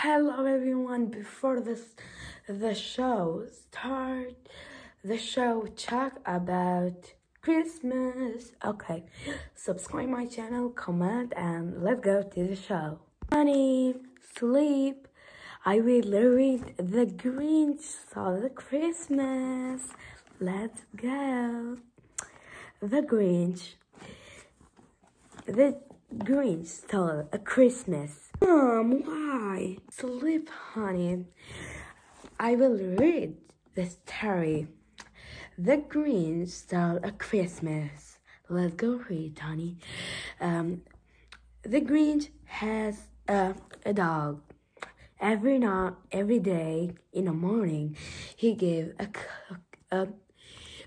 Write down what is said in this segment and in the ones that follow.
Hello everyone, before this the show start, the show talk about Christmas. Okay, subscribe my channel, comment and let's go to the show. Honey, sleep. I will read The Grinch stole the Christmas. Let's go. The Grinch. The Grinch stole a Christmas. Mom, why? Sleep, honey. I will read the story. The Green stole a Christmas. Let's go read, honey. Um, the Grinch has a, a dog. Every night, every day in the morning, he gave a, a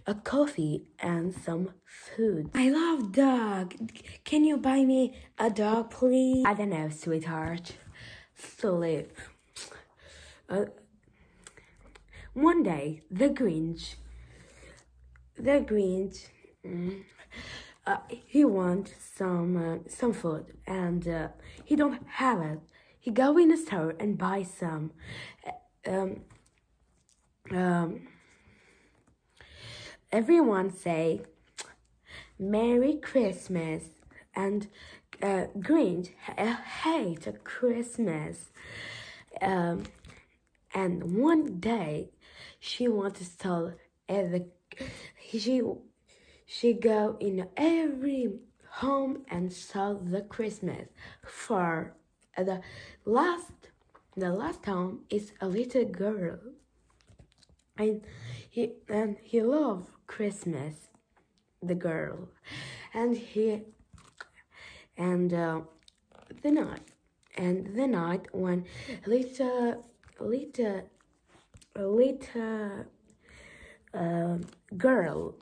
a coffee and some food. I love dog. Can you buy me a dog, please? I don't know, sweetheart. Sleep. Uh, one day, the Grinch, the Grinch, mm, uh, he wants some uh, some food and uh, he don't have it. He go in the store and buy some. Um, um, everyone say Merry Christmas and uh, Grinch hate Christmas. Um, and one day she wants to tell every she she go in every home and sell the Christmas for the last the last home is a little girl and he and he loved Christmas, the girl, and he and uh, the night and the night when little little little uh, girl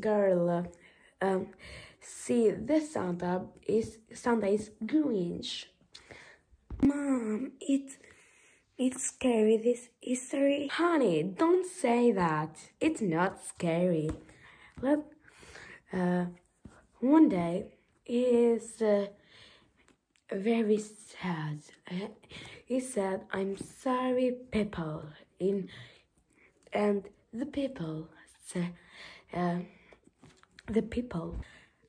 girl uh, um, see this Santa is Santa is Grinch. Mom, it's it's scary, this history. Honey, don't say that. It's not scary. Look, uh, one day is uh, very sad. He said, I'm sorry, people. In, and the people, uh, the people,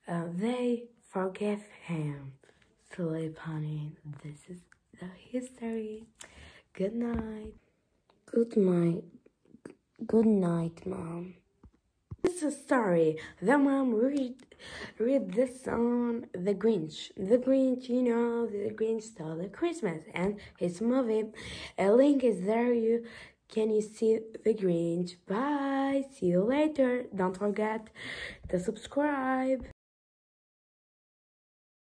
uh, they forgive him. Sleep, honey. This is the history. Good night. Good night. Good night, Mom. This is a story. The mom read read this on The Grinch. The Grinch, you know, The Grinch stole the Christmas and his movie. A link is there. You can you see The Grinch. Bye. See you later. Don't forget to subscribe.